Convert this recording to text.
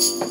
you